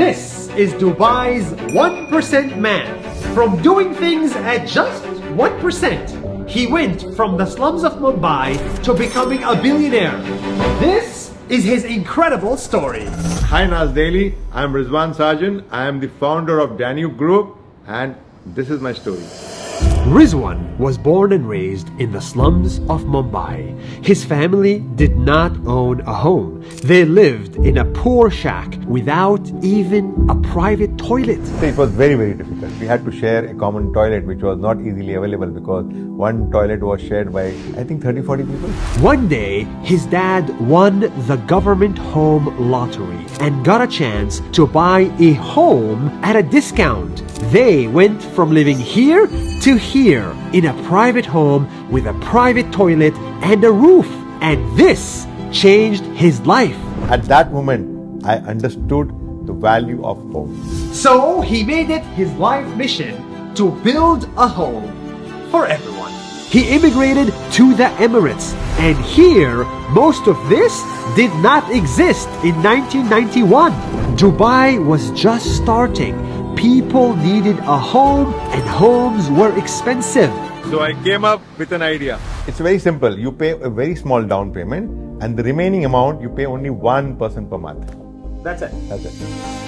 This is Dubai's 1% man. From doing things at just 1%, he went from the slums of Mumbai to becoming a billionaire. This is his incredible story. Hi Nas Daily, I'm Rizwan Sajan. I am the founder of Danube Group and this is my story. Rizwan was born and raised in the slums of Mumbai. His family did not own a home. They lived in a poor shack without even a private toilet. It was very, very difficult. We had to share a common toilet which was not easily available because one toilet was shared by, I think, 30, 40 people. One day, his dad won the government home lottery and got a chance to buy a home at a discount. They went from living here to here in a private home with a private toilet and a roof. And this changed his life. At that moment, I understood the value of home. So he made it his life mission to build a home for everyone. He immigrated to the Emirates, and here most of this did not exist in 1991. Dubai was just starting. People needed a home, and homes were expensive. So I came up with an idea. It's very simple. You pay a very small down payment, and the remaining amount you pay only 1% per month. That's it. That's it.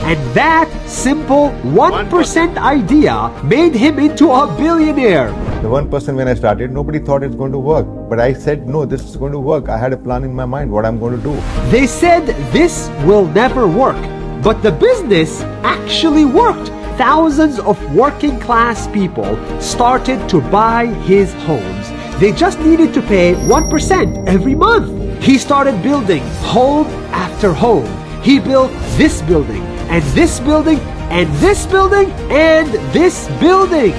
And that simple 1% idea made him into a billionaire. The 1% when I started, nobody thought it's going to work. But I said, no, this is going to work. I had a plan in my mind what I'm going to do. They said this will never work, but the business actually worked. Thousands of working class people started to buy his homes. They just needed to pay 1% every month. He started building home after home. He built this building, and this building, and this building, and this building.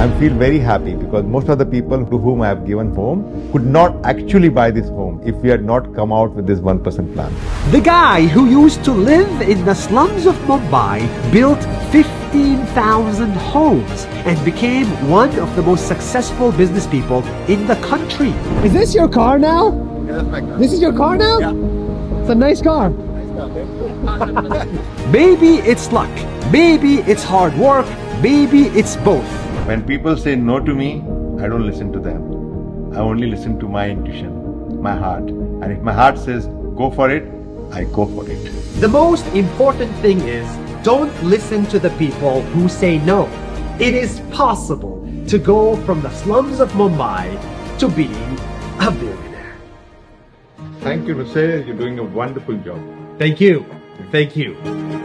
I feel very happy because most of the people to whom I have given home could not actually buy this home if we had not come out with this 1% plan. The guy who used to live in the slums of Mumbai built 15,000 homes and became one of the most successful business people in the country. Is this your car now? Yeah, that's my car. This is your car now? Yeah. It's a nice car. Maybe it's luck. Maybe it's hard work. Maybe it's both. When people say no to me, I don't listen to them. I only listen to my intuition, my heart. And if my heart says go for it, I go for it. The most important thing is don't listen to the people who say no. It is possible to go from the slums of Mumbai to being a billionaire. Thank you, Nuseir. You're doing a wonderful job. Thank you. Thank you.